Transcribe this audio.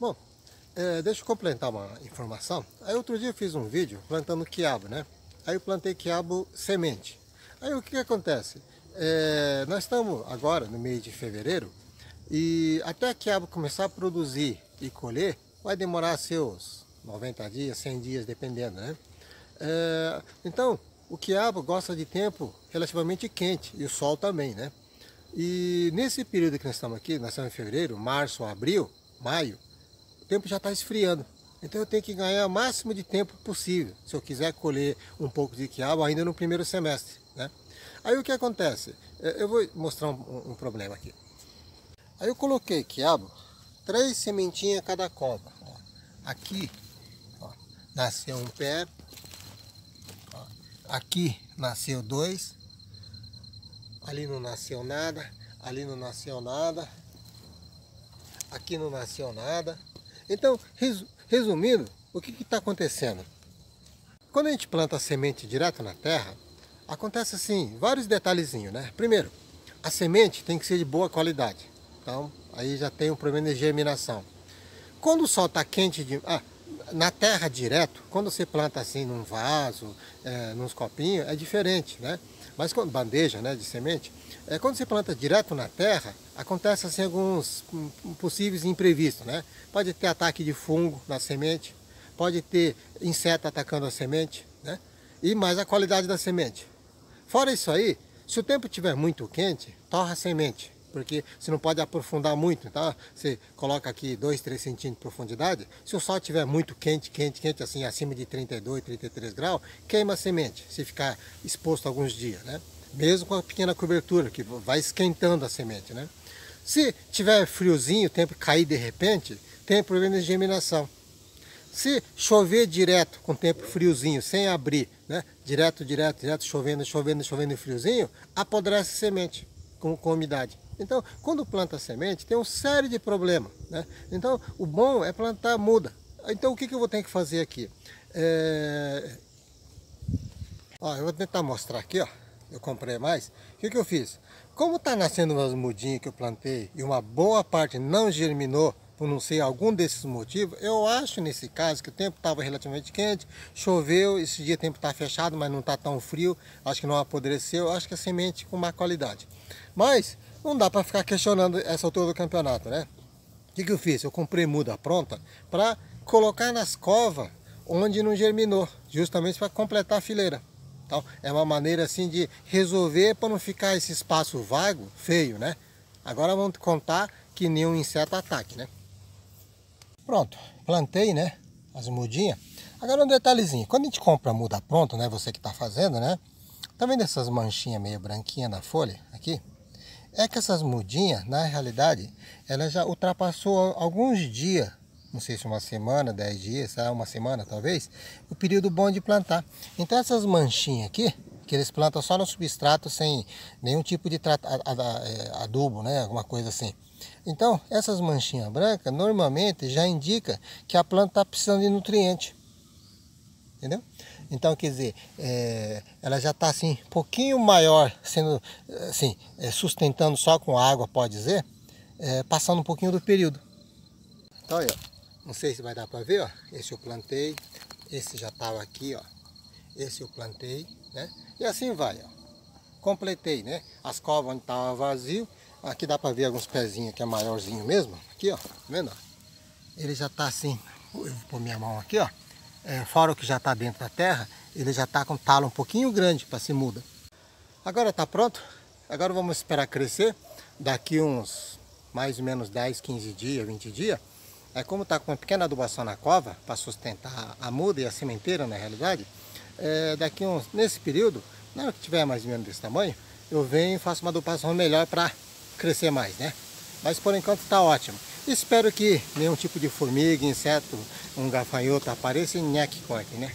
Bom, é, deixa eu complementar uma informação. Aí outro dia eu fiz um vídeo plantando quiabo, né? Aí eu plantei quiabo semente. Aí o que, que acontece? É, nós estamos agora no mês de fevereiro e até a quiabo começar a produzir e colher vai demorar seus 90 dias, 100 dias, dependendo, né? É, então, o quiabo gosta de tempo relativamente quente e o sol também, né? E nesse período que nós estamos aqui, nós estamos em fevereiro, março, abril, maio, tempo já está esfriando. Então eu tenho que ganhar o máximo de tempo possível, se eu quiser colher um pouco de quiabo ainda no primeiro semestre. Né? Aí o que acontece? Eu vou mostrar um, um problema aqui. Aí eu coloquei quiabo, três sementinhas cada cova. Ó. Aqui ó, nasceu um pé, ó. aqui nasceu dois, ali não nasceu nada, ali não nasceu nada, aqui não nasceu nada, então, resumindo, o que está acontecendo? Quando a gente planta a semente direto na terra, acontece assim, vários detalhezinhos, né? Primeiro, a semente tem que ser de boa qualidade. Então, aí já tem um problema de germinação. Quando o sol está quente, de, ah, na terra direto, quando você planta assim num vaso, é, nos copinhos, é diferente, né? Mas quando bandeja né, de semente, é, quando você planta direto na terra, acontece assim, alguns possíveis imprevistos, né? Pode ter ataque de fungo na semente, pode ter inseto atacando a semente, né? E mais a qualidade da semente. Fora isso aí, se o tempo estiver muito quente, torra a semente, porque você não pode aprofundar muito, tá? Você coloca aqui 2, 3 centímetros de profundidade, se o sol estiver muito quente, quente, quente, assim, acima de 32, 33 graus, queima a semente, se ficar exposto alguns dias, né? mesmo com a pequena cobertura, que vai esquentando a semente. Né? Se tiver friozinho, o tempo cair de repente, tem problema de germinação. Se chover direto com tempo friozinho, sem abrir, né? direto, direto, direto, chovendo, chovendo, chovendo friozinho, apodrece a semente com, com umidade. Então, quando planta semente, tem uma série de problemas. Né? Então, o bom é plantar muda. Então, o que, que eu vou ter que fazer aqui? É... Ó, eu vou tentar mostrar aqui, ó eu comprei mais, o que, que eu fiz? Como está nascendo umas mudinhas que eu plantei e uma boa parte não germinou, por não ser algum desses motivos, eu acho nesse caso que o tempo estava relativamente quente, choveu, esse dia o tempo está fechado, mas não está tão frio, acho que não apodreceu, acho que a semente com má qualidade. Mas não dá para ficar questionando essa altura do campeonato, né? O que, que eu fiz? Eu comprei muda pronta para colocar nas covas onde não germinou, justamente para completar a fileira. Então, é uma maneira assim de resolver para não ficar esse espaço vago, feio, né? Agora vamos contar que nenhum inseto ataque, né? Pronto, plantei, né? As mudinhas. Agora um detalhezinho, quando a gente compra a muda pronta, né? Você que está fazendo, né? Tá vendo essas manchinhas meio branquinhas na folha aqui? É que essas mudinhas, na realidade, ela já ultrapassou alguns dias não sei se uma semana, dez dias, uma semana talvez, o período bom de plantar. Então essas manchinhas aqui, que eles plantam só no substrato sem nenhum tipo de adubo, né, alguma coisa assim. Então essas manchinhas brancas normalmente já indica que a planta está precisando de nutriente. Entendeu? Então, quer dizer, é, ela já está assim, um pouquinho maior, sendo assim, é, sustentando só com água, pode dizer, é, passando um pouquinho do período. Então, ó. Não sei se vai dar para ver, ó. Esse eu plantei, esse já estava aqui, ó. Esse eu plantei, né? E assim vai, ó. Completei, né? As covas onde estava vazio. Aqui dá para ver alguns pezinhos que é maiorzinho mesmo. Aqui, ó. Tá vendo? Ele já está assim. Eu vou pôr minha mão aqui, ó. É, fora o que já está dentro da terra, ele já está com talo um pouquinho grande para se muda. Agora está pronto. Agora vamos esperar crescer. Daqui uns mais ou menos 10, 15 dias, 20 dias é, como está com uma pequena adubação na cova, para sustentar a muda e a sementeira na realidade, é, daqui uns, nesse período, na hora que tiver mais ou menos desse tamanho, eu venho e faço uma adubação melhor para crescer mais, né? Mas por enquanto está ótimo. Espero que nenhum tipo de formiga, inseto, um gafanhoto apareça e com aqui, né?